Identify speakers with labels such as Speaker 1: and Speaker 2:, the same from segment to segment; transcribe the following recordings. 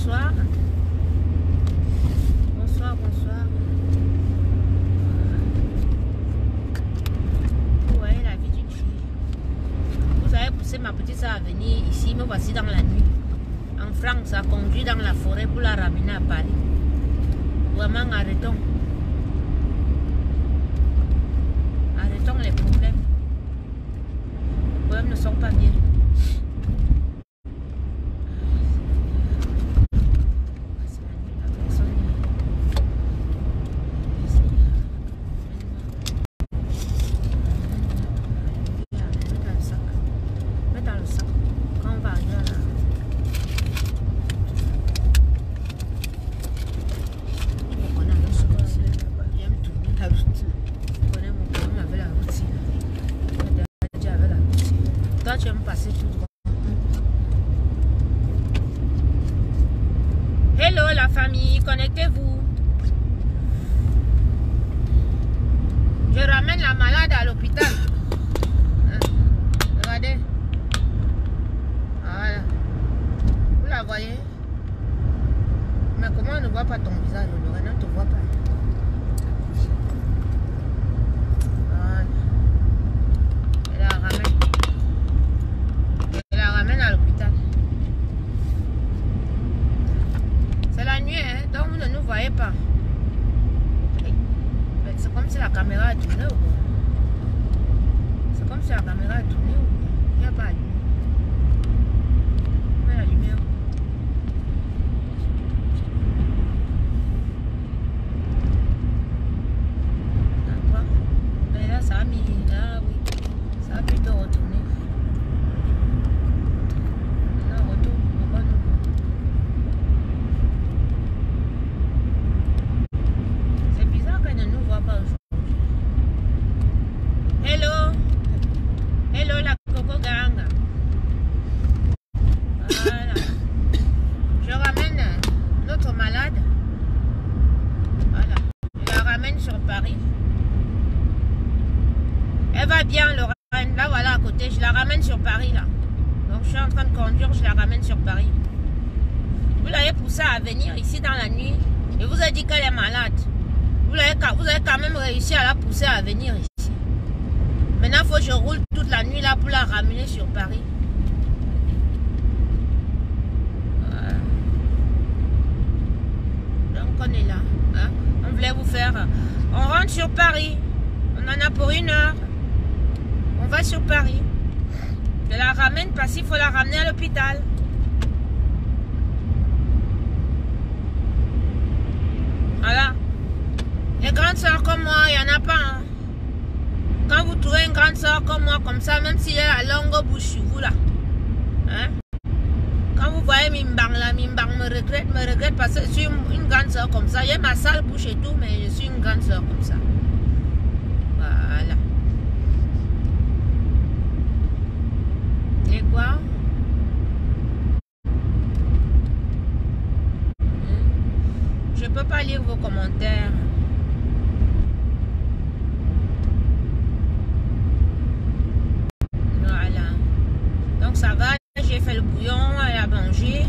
Speaker 1: bonsoir. Bonsoir, bonsoir. Voyez la vie d'une fille. Vous avez poussé ma petite soeur à venir ici, me voici dans la nuit. En France, a conduit dans la forêt pour la ramener à Paris. Vraiment. Arrêtons les problèmes. Les problèmes ne sont pas bien. C'est la nuit, la personne est- Mets dans le sac. Mets dans le sac. Quand on va arriver à la... On connaît la route ici. J'aime tourner la route. On connaît mon problème avec la route ici. On a déjà avec la route ici. Toi, tu aimes passer tout droit. Hello la famille, connectez-vous. Je ramène la malade à l'hôpital. Hein, Regardez. Voilà. Vous la voyez Mais comment on ne voit pas ton visage Lorena? Ne te voit pas. Voilà. Je la ramène. Je la ramène à l'hôpital. C'est la nuit, hein, donc vous ne nous voyez pas. Mais C'est comme si la caméra a tourné ou quoi C'est comme si la caméra a tourné ou quoi Il n'y a pas la lumière. Mets la lumière. D'accord. Mais là, ça a mis. Ah oui. Ça a plutôt retourné. Maintenant, retourne. On va nous C'est bizarre qu'elle ne nous voit pas aujourd'hui. Hello. Hello la Coco Gang. Voilà. Je ramène notre malade. Voilà. Je la ramène sur Paris. Elle va bien, Lorraine. Là, voilà, à côté. Je la ramène sur Paris, là. Donc, je suis en Je la ramène sur Paris. Vous l'avez poussée à venir ici dans la nuit. Et vous avez dit qu'elle est malade. Vous avez, vous avez quand même réussi à la pousser à venir ici. Maintenant, il faut que je roule toute la nuit là pour la ramener sur Paris. Donc, on est là. hein. On voulait vous faire. On rentre sur Paris. On en a pour une heure. On va sur Paris. Je la ramène parce qu'il faut la ramener à l'hôpital. Voilà. Les grandes soeurs comme moi, il n'y en a pas. hein. Quand vous trouvez une grande soeur comme moi, comme ça, même s'il y a la longue bouche vous là. Hein? Quand vous voyez Mimbang là, Mimbang me regrette, me regrette parce que je suis une, grande soeur comme ça. J'ai ma sale bouche et tout, mais je suis une grande soeur comme ça. Voilà. Quoi? Hmm. Je peux pas lire vos commentaires. Voilà. Donc ça va, j'ai fait le bouillon, elle a mangé.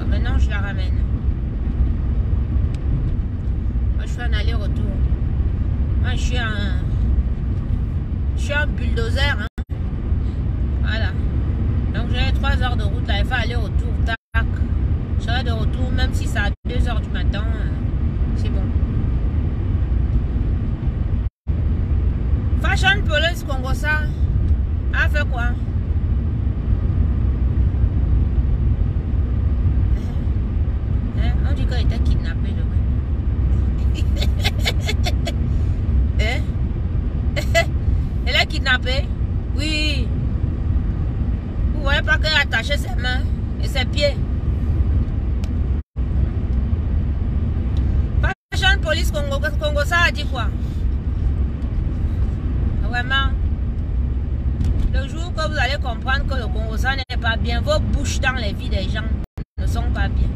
Speaker 1: Ah, Maintenant je la ramène. Moi je fais un aller-retour. Moi je suis un. Je suis un bulldozer. Hein. Voilà. Donc j'ai 3 heures de route là, il faut aller-retour. Tac. Je serai de retour même si c'est à 2 heures du matin. euh, C'est bon. Fashion Police Congo ça a fait quoi? Hein? On dit qu'elle était kidnappée, le Hein? Elle est kidnappée? Oui. Vous voyez pas qu'elle a attaché ses mains et ses pieds? Fashion Police Congo, Congo ça a dit quoi? Vraiment? Le jour que vous allez comprendre que le Congo ça n'est pas bien, vos bouches dans les vies des gens ne sont pas bien.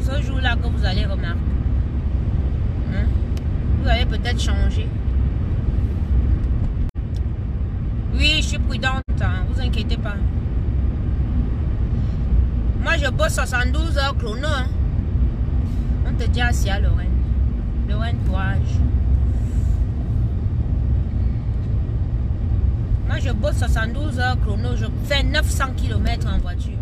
Speaker 1: Ce jour-là que vous allez remarquer. Hein? Vous allez peut-être changer. Oui, je suis prudente, hein, vous inquiétez pas. Moi, je bosse 72 heures chrono. Hein. Te assis à Lorraine. Lorraine, courage. Moi, je bosse 72 heures chrono. Je fais 900 km en voiture.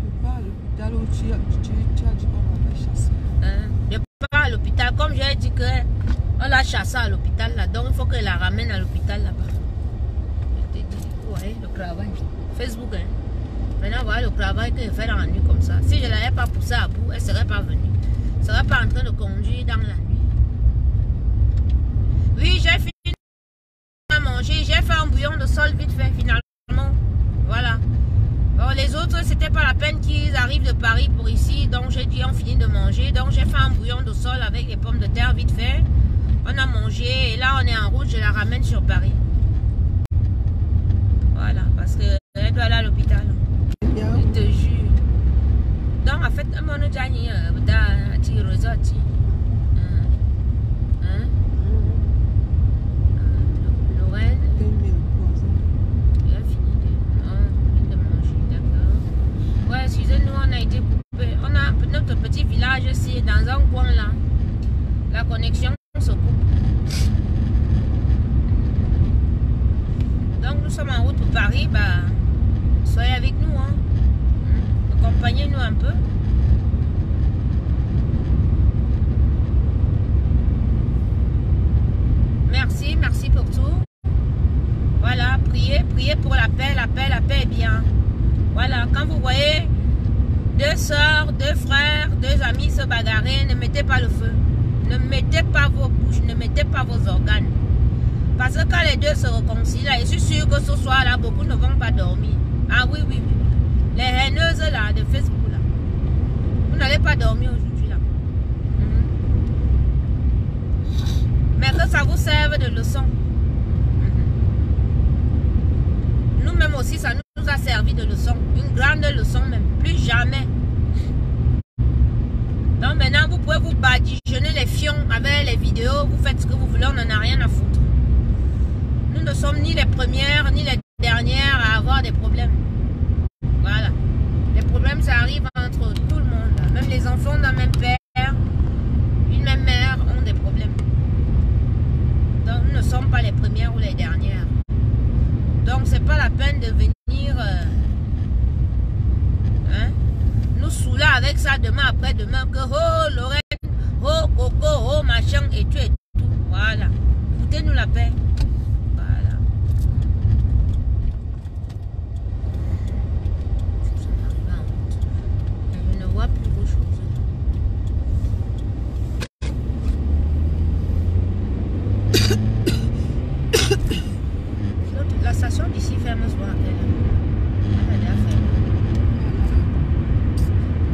Speaker 1: Hein? Je pars à l'hôpital. Comme j'ai dit que on l'a chassé à l'hôpital là. Donc, il faut que la ramène à l'hôpital là-bas. Je te dis, ouais, le travail. Facebook, hein. Maintenant, voilà le travail que je fais dans la nuit comme ça. Si je l'avais pas poussé à bout, elle ne serait pas venue. Ne serait pas en train de conduire dans la nuit. Oui, j'ai fini à manger. J'ai fait un bouillon de sol vite fait finalement. Voilà. Bon, les autres, c'était pas la peine qu'ils arrivent de Paris pour ici. Donc, j'ai dit, on finit de manger. Donc, j'ai fait un bouillon de sol avec les pommes de terre vite fait. On a mangé. Et là, on est en route. Je la ramène sur Paris. Voilà. Parce qu'elle doit aller à l'hôpital. Je te jure. D'accord. Ouais, excusez-nous, on a été coupé. On a notre petit village ici, dans un coin là. La connexion se coupe. Donc nous sommes en route pour Paris. Bah, soyez avec nous. Hein. Accompagnez-nous un peu. Merci, merci pour tout. Voilà, priez, priez pour la paix, la paix, la paix est bien. Voilà, quand vous voyez deux soeurs, deux frères, deux amis se bagarrer, ne mettez pas le feu. Ne mettez pas vos bouches, ne mettez pas vos organes. Parce que quand les deux se réconcilient, je suis sûr que ce soir-là, beaucoup ne vont pas dormir. Ah oui, oui, oui. Les haineuses là, de Facebook là. Vous n'allez pas dormir aujourd'hui là. Mhm. Mais que ça vous serve de leçon. Mhm. Nous-mêmes aussi, ça nous a servi de leçon. Une grande leçon même. Plus jamais. Donc maintenant, vous pouvez vous badigeonner les fions avec les vidéos. Vous faites ce que vous voulez, on n'en a rien à foutre. Nous ne sommes ni les premières, ni les dernières à avoir des problèmes. Voilà. Les problèmes, ça arrive entre tout le monde. Même les enfants d'un même père, une même mère ont des problèmes. Donc, nous ne sommes pas les premières ou les dernières. Donc, c'est pas la peine de venir euh, hein, nous saouler avec ça demain après-demain que oh Lorraine, oh Coco, oh machin et tout et tout. Voilà. Foutez-nous la paix. Voilà. Je ne vois plus vos choses. L'autre- La station d'ici ferme ce soir. Elle, elle a déjà fermé.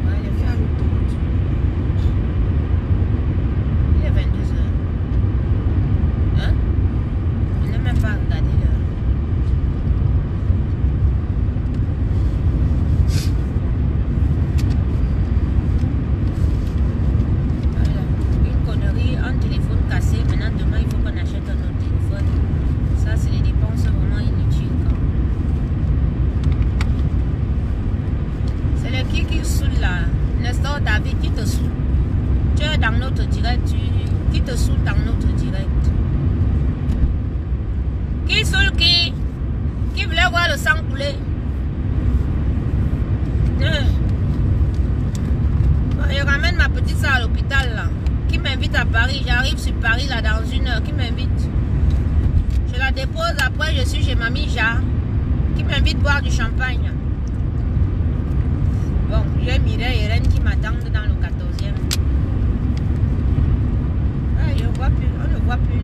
Speaker 1: Ouais, elle est fermée. Il est 22h. Hein? Je n'ai même pas regardé l'heure. Voilà. Une connerie, un téléphone cassé. Maintenant, demain, il faut qu'on achète un autre téléphone. Ça, c'est les dépenses vraiment inutiles. quoi. C'est le qui qui saoule là. Nestor David qui te saoule. Tu es dans notre direct. Tu... Qui te saoule dans notre direct. Qui saoule qui Qui voulait voir le sang couler Hein? Bon, Je ramène ma petite soeur à l'hôpital là. Qui m'invite à Paris. J'arrive sur Paris là dans une heure. Qui m'invite? Je la dépose après. Je suis chez Mamie Ja. Qui m'invite boire du champagne? Bon, j'ai Mireille et Rennes qui m'attendent dans le 14e. Ah, je vois plus, on ne voit plus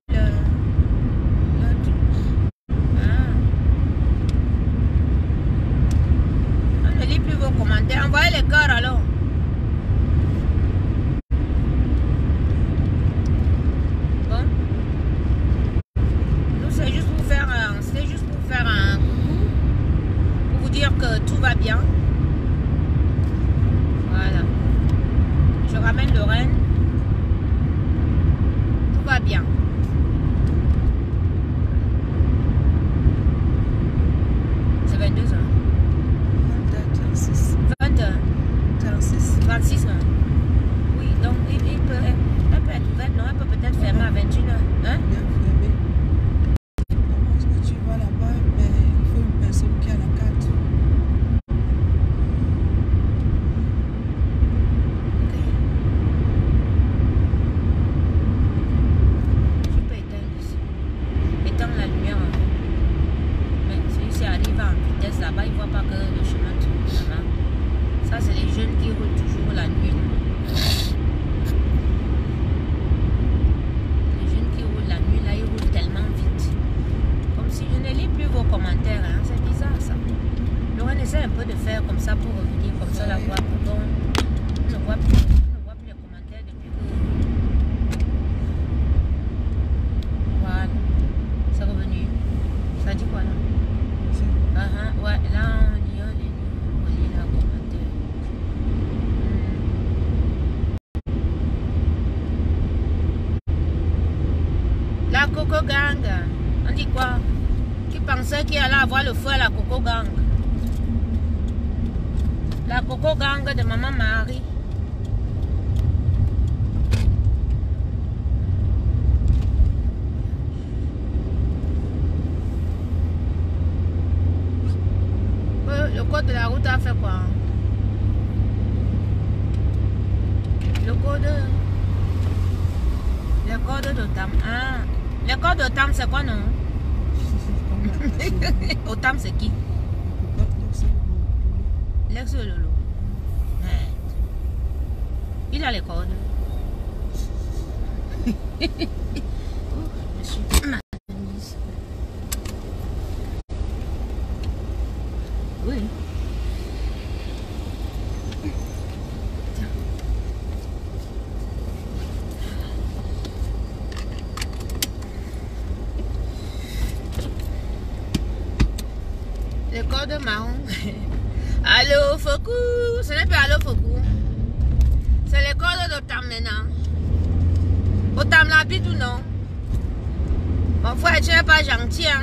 Speaker 1: en vitesse là-bas, ils ne voient pas que le chemin tourne là-bas. Ça, c'est les jeunes qui roulent toujours la nuit. Les jeunes qui roulent la nuit, là, ils roulent tellement vite. Comme si je ne lis plus vos commentaires, hein. c'est bizarre ça. Laurent essaie un peu de faire comme ça pour revenir, comme ça la voix, pour qu'on ne voit plus. les commentaires depuis que voilà. C'est revenu. Ça dit quoi là Ouais, là on on commentaires. Hmm. La Coco Gang, on dit quoi? Qui pensait qu'il allait avoir le feu à la Coco Gang? La Coco Gang de Maman Marie. Euh, Le code fait quoi Le code. Le code de Tam. Ah. Le code de Tam, c'est quoi, non? Otam, c'est qui? L'ex Lolo. Il a les codes. Je suis ma chemise. Oui. Le code marron. Allô, Foku. Ce n'est pas Allô, Foku. C'est le code d'Otam maintenant. Otam l'habite ou non Mon frère, tu n'es pas gentil, hein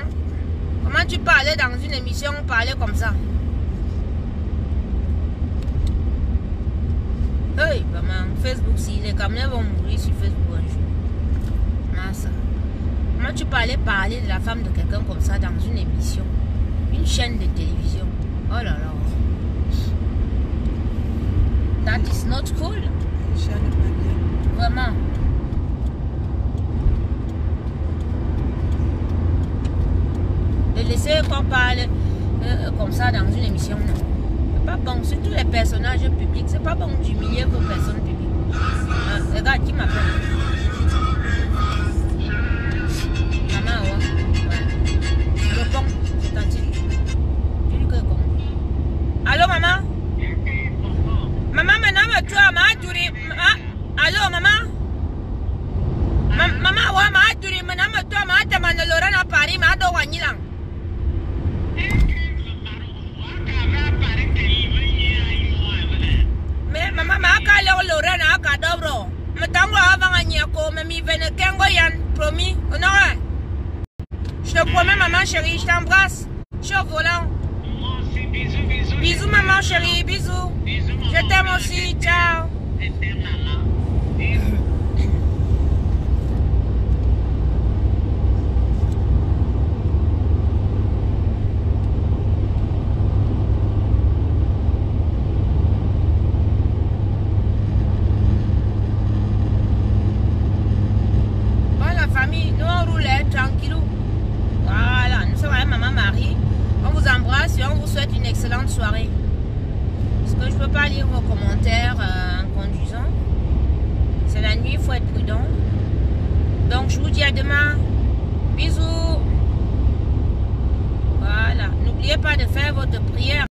Speaker 1: Comment tu parlais dans une émission, parler comme ça? Hey, maman, Facebook, si les Camerounais vont mourir sur Facebook un jour. Ça? Comment tu parlais parler de la femme de quelqu'un comme ça dans une émission? Une chaîne de télévision Oh là là. That is not cool. Vraiment. De laisser qu'on parle euh, comme ça dans une émission, non. C'est pas bon. Surtout les personnages publics. C'est pas bon d'humilier vos personnes publiques. Ah, regarde qui m'appelle. Chérie, je t'embrasse. Je suis au volant. Bisous, maman chérie, bisous. Je t'aime aussi, ciao. Bon, la famille, nous on roule hein, tranquillou. Voilà, nous sommes avec maman Marie. On vous embrasse et on vous souhaite une excellente soirée. Parce que je peux pas lire vos commentaires euh, en conduisant. C'est la nuit, il faut être prudent. Donc je vous dis à demain. Bisous. Voilà. N'oubliez pas de faire votre prière